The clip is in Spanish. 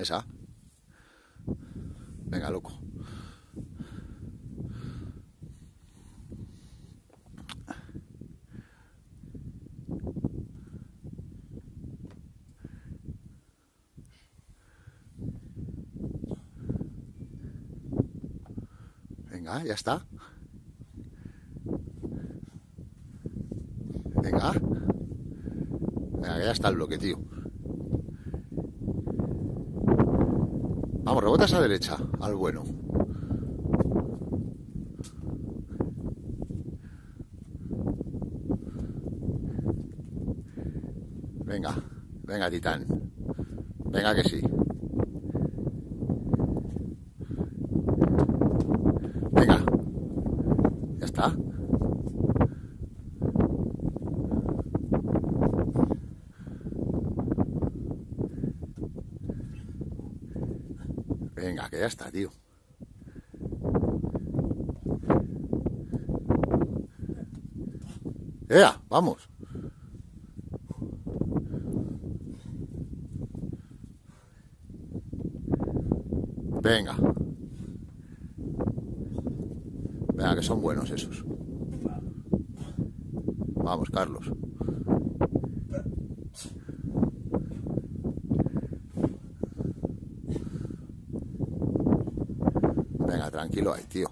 Esa. Venga, loco. Venga, ya está. Venga. Ya está el bloque, tío. Vamos, rebota a derecha, al bueno. Venga, venga, Titán. Venga que sí. Venga. Ya está. Venga, que ya está, tío. ¡Ea! ¡Vamos! Venga. Venga, que son buenos esos. Vamos, Carlos. Venga, tranquilo ahí, tío.